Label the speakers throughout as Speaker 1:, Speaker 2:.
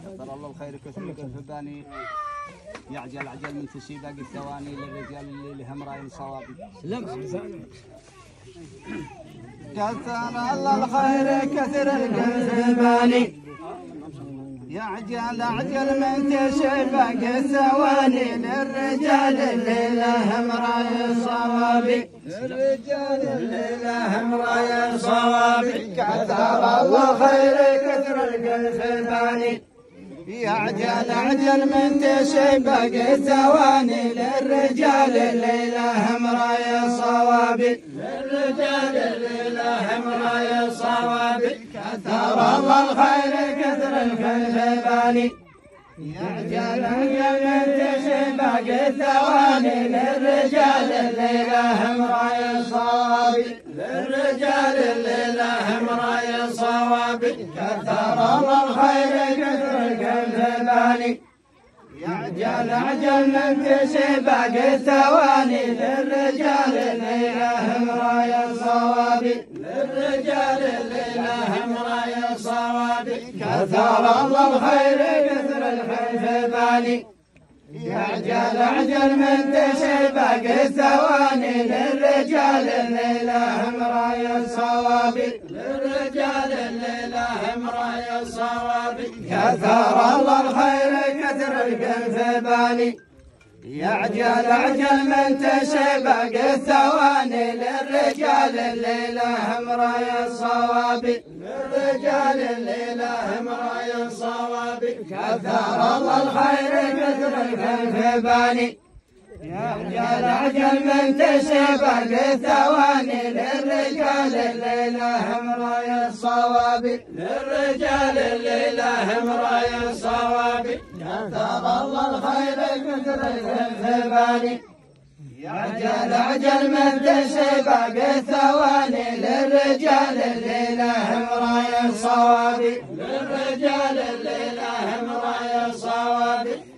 Speaker 1: ترى الله الخير كثر الفباني يعجل عجل من تسي باقي الثواني للرجال اللي لهم رأي صوابي. كثر الله الخير كثر الفباني يعجل عجل من تسي باقي الثواني للرجال اللي لهم رأي صوابي. الرجال اللي لهم رأي صوابي. كثر الله خير كثر الفباني يعجل عجل من تشبق الثواني للرجال اللي لهم راي صوابي. للرجال اللي لهم راي صوابي. كثر الله الخير كثر الكذباني يعجل عجل من تشبق الثواني للرجال اللي لهم راي صوابي. للرجال اللي لهم راي صوابي. كثر الله الخير الكذباني يعجل عجل من تسبق الثواني للرجال اللي لهم راي صوابي للرجال اللي لهم راي صوابي كثر الله الخير كثر الكذباني يعجل عجل من تسبق الثواني للرجال اللي لهم راي صوابي. للرجال اللي لهم راي صوابي. كثر الله الخير كثر الكذباني يعجل عجل من تسبق الثواني للرجال اللي لهم راي صوابي. للرجال اللي لهم راي صوابي. كثر الله الخير كثر يعجل عجل من تسبق الثواني للرجال اللي لهم راي الصوابي للرجال اللي لهم راي الصوابي كثر الله الخير كثر الكذباني يعجل عجل من تسبق الثواني للرجال اللي لهم راي الصوابي للرجال اللي لهم راي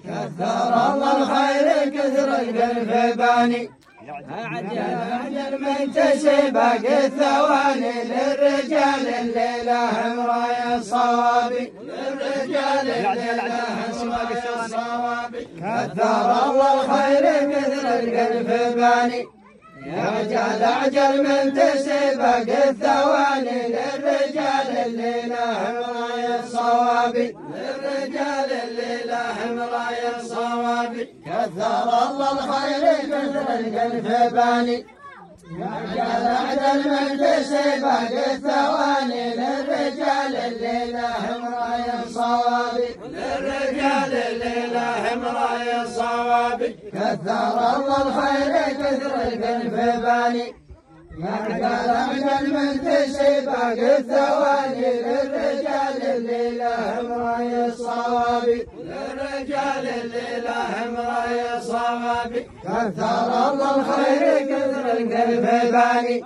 Speaker 1: كثر الله الخير كثر الكذباني عجل عجل من تسبق الثواني للرجال اللي لهم راي الصوابي للرجال اللي لهم راي الصوابي كثر الله الخير كثر الكذباني يعجل عجل من تسبق الثواني للرجال اللي لهم رأي الصوابي للرجال اللي لهم رأي الصوابي كثر الله الخير كثر الكذباني يعجل عجل من تسبق الثواني للرجال اللي لهم رأي الصوابي للرجال اللي لهم رأي كثر الله الخير كثر الكذباني يعجل عجل من تسبق الثواني للرجال اللي لهم راي الصوابي للرجال اللي لهم راي الصوابي كثر الله الخير كثر الكذباني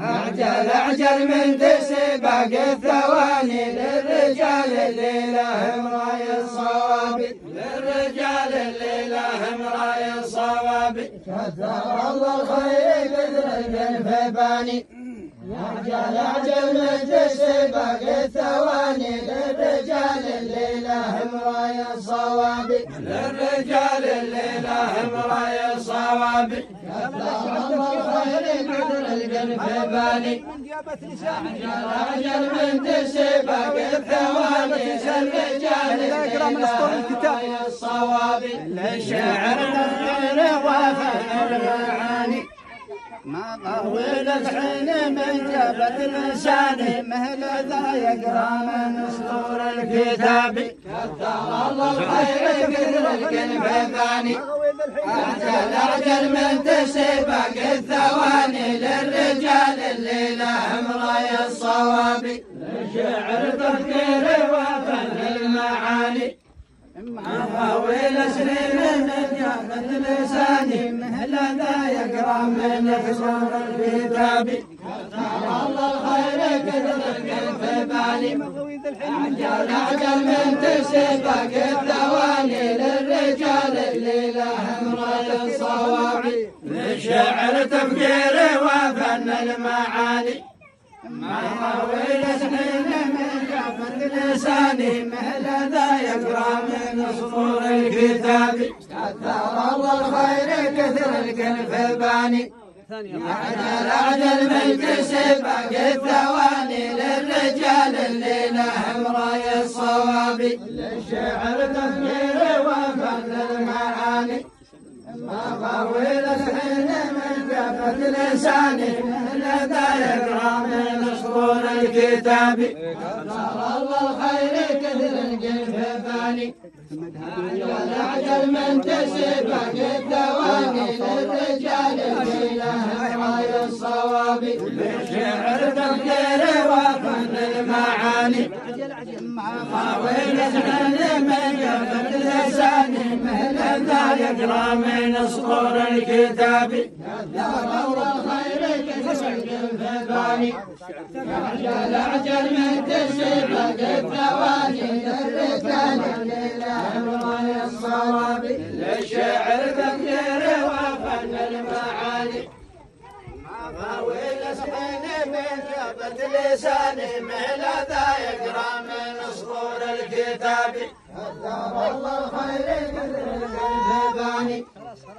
Speaker 1: أعجل أعجل من تسبق الثواني للرجال اللي لهم راي كثر الله الخير كثر الكذباني أعجل أعجل من تسبق الثواني للرجال. الصوابي للرجال اللي لهم رأي الصوابي الله الخير كثر الكذباني أعجل من تسبق الثواني. للرجال اللي لهم رأي الصوابي للشعر غير وفن المعاني ما طول الحين من جبت لساني مهل ذا يقرأ من أسطور الكتاب. كثر الله الخير كثر القلب ثاني اعجل اعجل من تسبق الثواني للرجال اللي لهم راي الصواب. للشعر تفكير وفن المعاني أطاويل سنين من جابت لساني مهل ذا يقرأ من حصول الكتاب. كثر الله الخير كثر القلب بالي أعجل أعجل من تسبق الثواني للرجال اللي لهم راي الصواب. للشعر تفكير وفن المعاني ما طويل سنين من جابت لساني مثل ذا يقرأ سطور الكتاب. كثر الله الخير كثر الكلف باني عدل عدل من كسب الثواني للرجال اللي لهم رأي الصواب. للشعر تفكير وفن المعاني. ما طويل الحين من جفة لساني لدى من سطور الكتاب. كثر الله الخير عجل من تسبق الدواني للرجال اللي لهم راي الصواب. بالشعر تفكير وفن المعاني؟ طاويل الحين من جفة لساني مثل ذا يقرا من سطور الكتاب كثر الخير كثر القلب فاني عجل عجل من تسبق لساني ذا يقرأ من سطور الكتاب. كثر الله الخير كثر القلب باني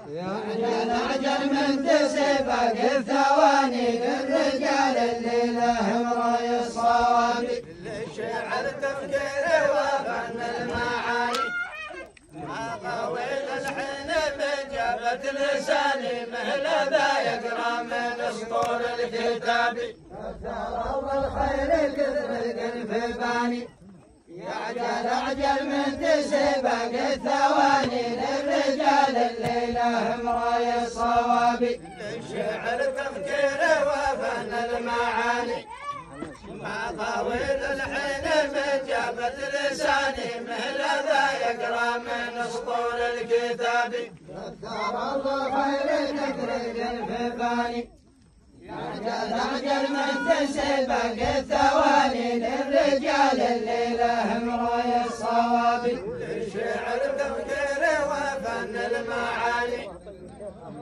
Speaker 1: عجل عجل من تسبق الثواني للرجال اللي لهم رأي الصواب. للشعر تفكير وفن المعاني. ما طويل الحين من جبت لساني ذا يقرأ من سطور الكتاب. الله الخير كثر القلب باني. يعجل عجل من تسبق الثواني للرجال اللي لهم راي الصواب. للشعر تفكير وفن المعاني. ما طويل الحين من جابت لساني مثل ذا يقرأ من سطور الكتاب. كثر الله خير كثر القلب فاني عجل من تسبق الثواني للرجال اللي لهم راي الصواب للشعر تفكير وفن المعاني.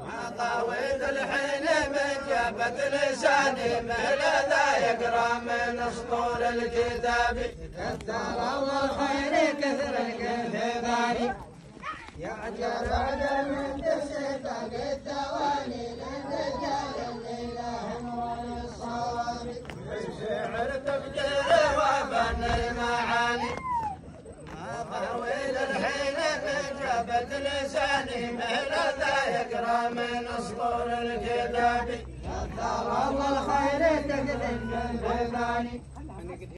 Speaker 1: ما طويل الحين من جابت لساني مثل ذا يقرأ من سطور الكتاب. كثر الله الخير كثر القلب ثاني يعجل عجل من تسبق الثواني للرجال الشعر تفكير وفن المعاني طويل الحين من جبت لساني مثل ذا يقرا من سطور الكتاب كثر الله الخير تقدم بالباني